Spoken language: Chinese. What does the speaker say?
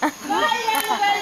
哎，来来。